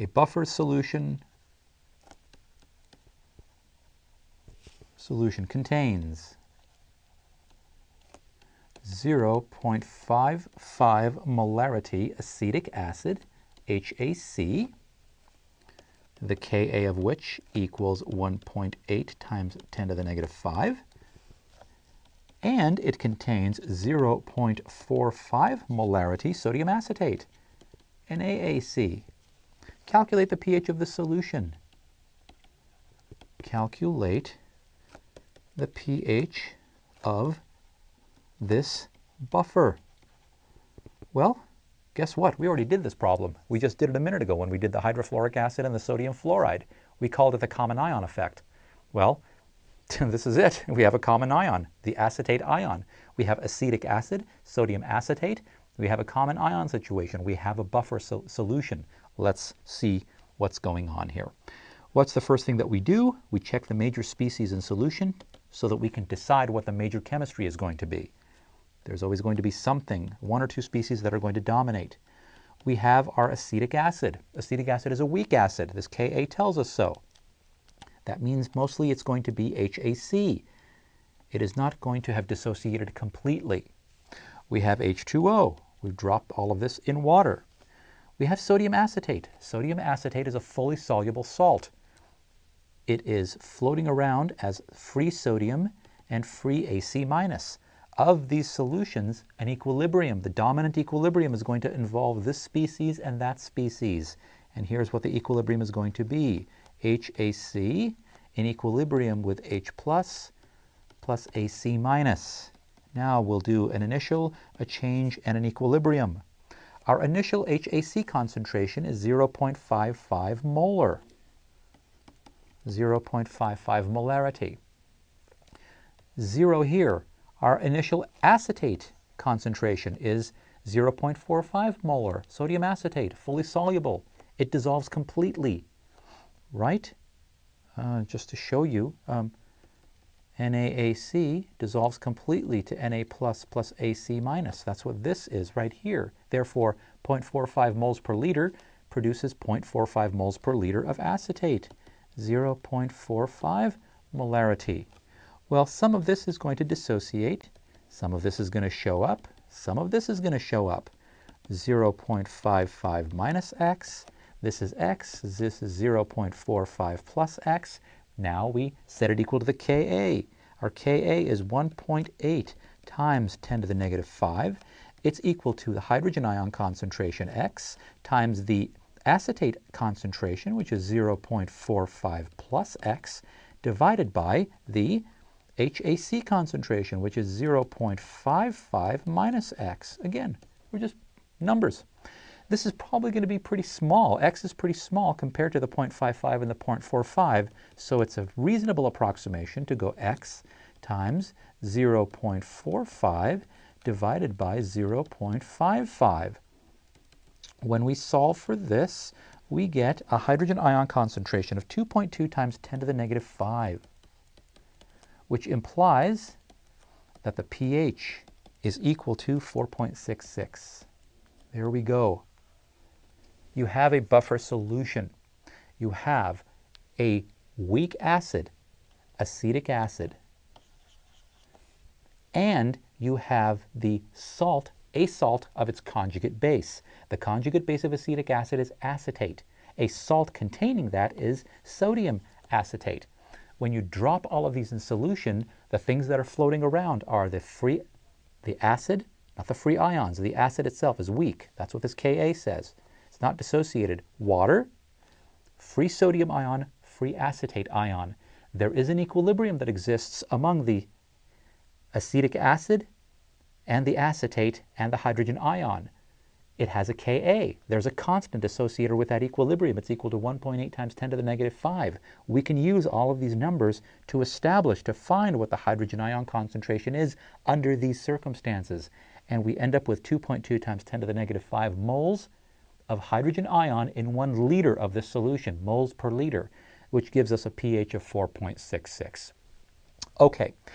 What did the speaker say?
A buffer solution solution contains 0.55 molarity acetic acid, HAC, the Ka of which equals 1.8 times 10 to the negative 5. And it contains 0.45 molarity sodium acetate, NaAC. Calculate the pH of the solution. Calculate the pH of this buffer. Well, guess what? We already did this problem. We just did it a minute ago when we did the hydrofluoric acid and the sodium fluoride. We called it the common ion effect. Well, this is it. We have a common ion, the acetate ion. We have acetic acid, sodium acetate. We have a common ion situation. We have a buffer so solution. Let's see what's going on here. What's the first thing that we do? We check the major species in solution so that we can decide what the major chemistry is going to be. There's always going to be something, one or two species that are going to dominate. We have our acetic acid. Acetic acid is a weak acid. This Ka tells us so. That means mostly it's going to be HAC. It is not going to have dissociated completely. We have H2O. We've dropped all of this in water. We have sodium acetate. Sodium acetate is a fully soluble salt. It is floating around as free sodium and free AC minus of these solutions, an equilibrium, the dominant equilibrium is going to involve this species and that species. And here's what the equilibrium is going to be. HAC in equilibrium with H plus plus AC minus. Now we'll do an initial, a change, and an equilibrium. Our initial HAC concentration is 0.55 molar. 0.55 molarity. Zero here our initial acetate concentration is 0.45 molar sodium acetate, fully soluble. It dissolves completely, right? Uh, just to show you, um, NaAC dissolves completely to Na plus plus AC minus. That's what this is right here. Therefore, 0.45 moles per liter produces 0.45 moles per liter of acetate, 0.45 molarity. Well, some of this is going to dissociate. Some of this is going to show up. Some of this is going to show up. 0.55 minus x. This is x. This is 0.45 plus x. Now we set it equal to the Ka. Our Ka is 1.8 times 10 to the negative 5. It's equal to the hydrogen ion concentration x times the acetate concentration, which is 0.45 plus x, divided by the HAC concentration, which is 0.55 minus x. Again, we're just numbers. This is probably going to be pretty small. X is pretty small compared to the 0.55 and the 0.45, so it's a reasonable approximation to go x times 0.45 divided by 0.55. When we solve for this, we get a hydrogen ion concentration of 2.2 times 10 to the negative 5 which implies that the pH is equal to 4.66. There we go. You have a buffer solution. You have a weak acid, acetic acid, and you have the salt, a salt of its conjugate base. The conjugate base of acetic acid is acetate. A salt containing that is sodium acetate. When you drop all of these in solution, the things that are floating around are the free, the acid, not the free ions. The acid itself is weak. That's what this Ka says. It's not dissociated. Water, free sodium ion, free acetate ion. There is an equilibrium that exists among the acetic acid and the acetate and the hydrogen ion it has a Ka. There's a constant associated with that equilibrium. It's equal to 1.8 times 10 to the negative 5. We can use all of these numbers to establish, to find what the hydrogen ion concentration is under these circumstances. And we end up with 2.2 times 10 to the negative 5 moles of hydrogen ion in one liter of this solution, moles per liter, which gives us a pH of 4.66. Okay,